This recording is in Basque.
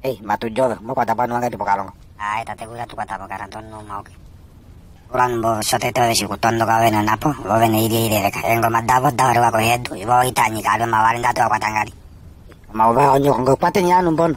Ei, mă tu jove, mă cu atapat pokalongo. Ai, tate cu tu cata pokaranton nu. Uran bo sote tove si tondo ka napo, bo vena iri iri veka. Engo ma davo davo ko hedu, bo itani ka ma varin datu ko tangari. Onyo ko pateni anu bon.